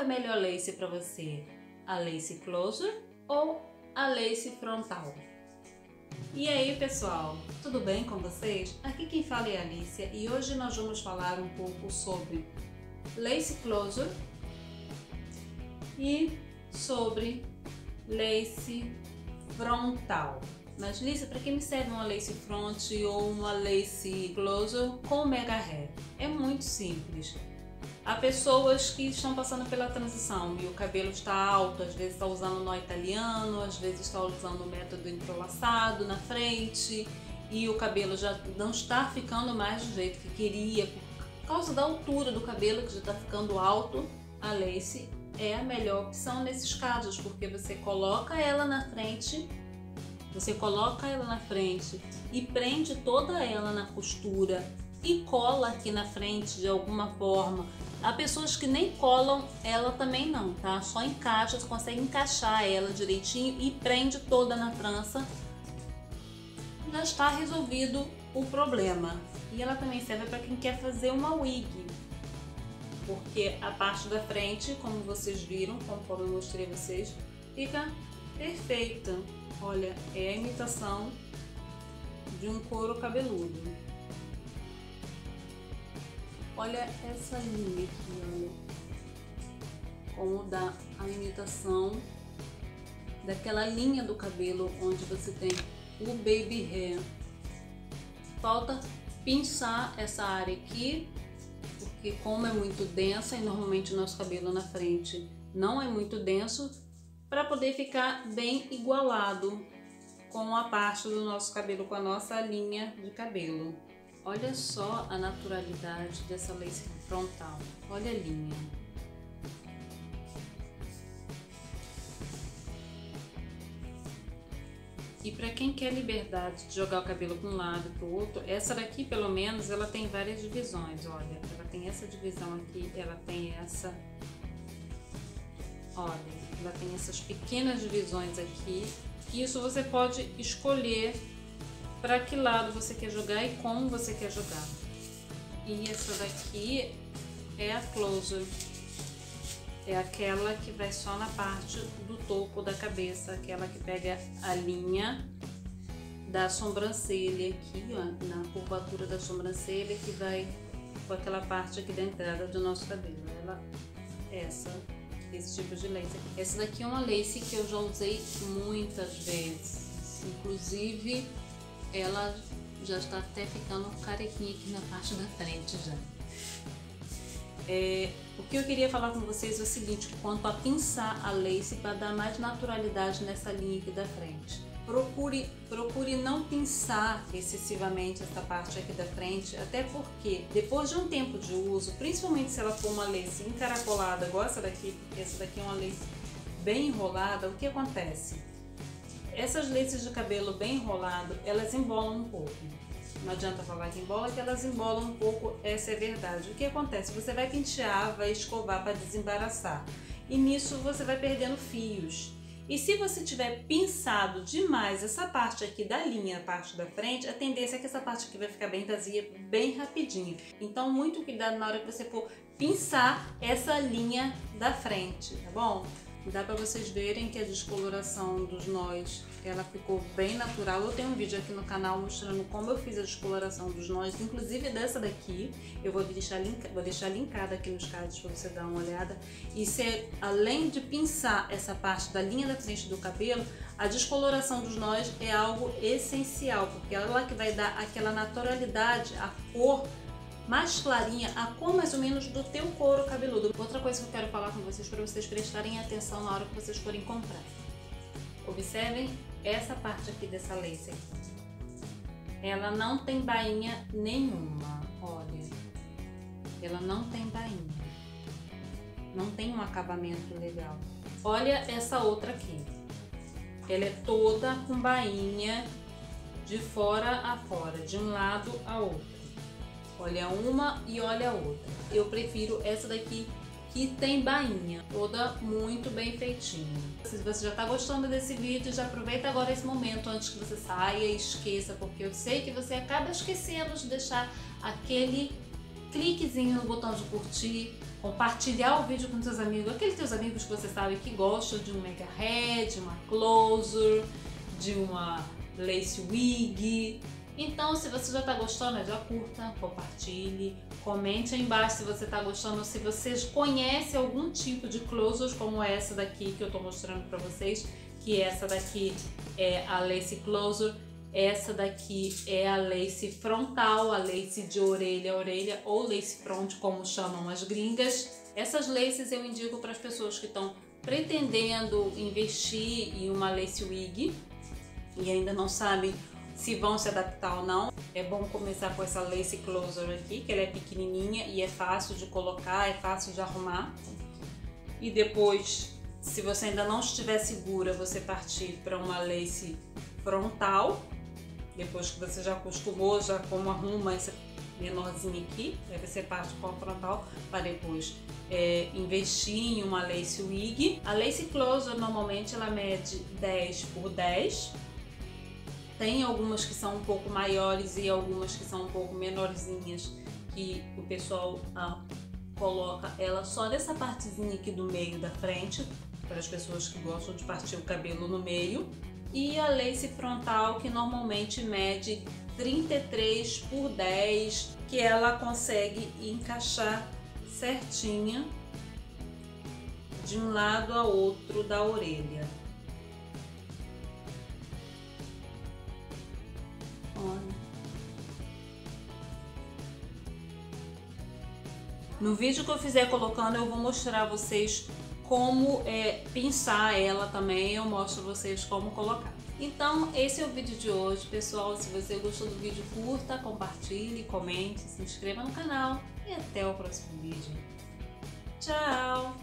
é melhor lace para você? A lace closer ou a lace frontal? E aí pessoal, tudo bem com vocês? Aqui quem fala é a Alicia e hoje nós vamos falar um pouco sobre lace closer e sobre lace frontal. Mas Lícia, para que me serve uma lace front ou uma lace closer com mega hair? É muito simples. Há pessoas que estão passando pela transição e o cabelo está alto, às vezes está usando nó italiano, às vezes está usando o método entrelaçado na frente e o cabelo já não está ficando mais do jeito que queria por causa da altura do cabelo que já está ficando alto. A lace é a melhor opção nesses casos porque você coloca ela na frente você coloca ela na frente e prende toda ela na costura e cola aqui na frente de alguma forma. Há pessoas que nem colam ela também não, tá? Só encaixa, você consegue encaixar ela direitinho e prende toda na trança. Já está resolvido o problema. E ela também serve para quem quer fazer uma wig. Porque a parte da frente, como vocês viram, conforme eu mostrei a vocês, fica perfeita. Olha, é a imitação de um couro cabeludo. Olha essa linha aqui, olha. Como dá a imitação daquela linha do cabelo onde você tem o baby hair. Falta pinçar essa área aqui, porque como é muito densa e normalmente o nosso cabelo na frente não é muito denso, para poder ficar bem igualado com a parte do nosso cabelo, com a nossa linha de cabelo. Olha só a naturalidade dessa lace frontal, olha a linha. E para quem quer liberdade de jogar o cabelo para um lado para o outro, essa daqui pelo menos ela tem várias divisões, olha. Ela tem essa divisão aqui, ela tem essa Olha, ela tem essas pequenas divisões aqui. Isso você pode escolher para que lado você quer jogar e como você quer jogar. E essa daqui é a closer. É aquela que vai só na parte do topo da cabeça, aquela que pega a linha da sobrancelha aqui, ó, na curvatura da sobrancelha que vai com aquela parte aqui da entrada do nosso cabelo. Ela, essa esse tipo de lace. Essa daqui é uma lace que eu já usei muitas vezes. Inclusive, ela já está até ficando carequinha aqui na parte da frente já. É, o que eu queria falar com vocês é o seguinte, quanto a pinçar a lace para dar mais naturalidade nessa linha aqui da frente. Procure, procure não pinçar excessivamente essa parte aqui da frente, até porque depois de um tempo de uso, principalmente se ela for uma lace encaracolada, igual essa daqui, porque essa daqui é uma lace bem enrolada, o que acontece? Essas laces de cabelo bem enrolado, elas embolam um pouco. Não adianta falar que embola, que elas embolam um pouco, essa é verdade. O que acontece? Você vai pentear, vai escovar para desembaraçar. E nisso você vai perdendo fios. E se você tiver pinçado demais essa parte aqui da linha, a parte da frente, a tendência é que essa parte aqui vai ficar bem vazia bem rapidinho. Então, muito cuidado na hora que você for pinçar essa linha da frente, tá bom? Dá para vocês verem que a descoloração dos nós, ela ficou bem natural. Eu tenho um vídeo aqui no canal mostrando como eu fiz a descoloração dos nós, inclusive dessa daqui. Eu vou deixar, link, vou deixar linkada aqui nos cards para você dar uma olhada. E se, além de pinçar essa parte da linha da frente do cabelo, a descoloração dos nós é algo essencial, porque ela que vai dar aquela naturalidade, a cor mais clarinha, a cor mais ou menos do teu couro cabeludo. Outra coisa que eu quero falar com vocês para vocês prestarem atenção na hora que vocês forem comprar. Observem essa parte aqui dessa lace aqui. Ela não tem bainha nenhuma, olha. Ela não tem bainha. Não tem um acabamento legal. Olha essa outra aqui. Ela é toda com bainha de fora a fora, de um lado a outro. Olha uma e olha outra. Eu prefiro essa daqui que tem bainha, toda muito bem feitinha. Se você já está gostando desse vídeo, já aproveita agora esse momento antes que você saia e esqueça, porque eu sei que você acaba esquecendo de deixar aquele cliquezinho no botão de curtir, compartilhar o vídeo com seus amigos, aqueles teus amigos que você sabe que gostam de um mega head, uma closer, de uma lace wig. Então, se você já está gostando, já curta, compartilhe, comente aí embaixo se você está gostando, se vocês conhecem algum tipo de closures como essa daqui que eu estou mostrando para vocês, que essa daqui é a lace closer essa daqui é a lace frontal, a lace de orelha a orelha ou lace front, como chamam as gringas. Essas laces eu indico para as pessoas que estão pretendendo investir em uma lace wig e ainda não sabem se vão se adaptar ou não. É bom começar com essa lace closer aqui, que ela é pequenininha e é fácil de colocar, é fácil de arrumar. E depois, se você ainda não estiver segura, você partir para uma lace frontal, depois que você já acostumou, já como arruma essa menorzinha aqui, aí você parte com a frontal para depois é, investir em uma lace wig. A lace closer normalmente ela mede 10 por 10. Tem algumas que são um pouco maiores e algumas que são um pouco menorzinhas que o pessoal ah, coloca ela só nessa partezinha aqui do meio da frente para as pessoas que gostam de partir o cabelo no meio e a lace frontal que normalmente mede 33 por 10, que ela consegue encaixar certinha de um lado a outro da orelha. No vídeo que eu fizer colocando, eu vou mostrar a vocês como é, pinçar ela também, eu mostro vocês como colocar. Então, esse é o vídeo de hoje, pessoal. Se você gostou do vídeo, curta, compartilhe, comente, se inscreva no canal e até o próximo vídeo. Tchau!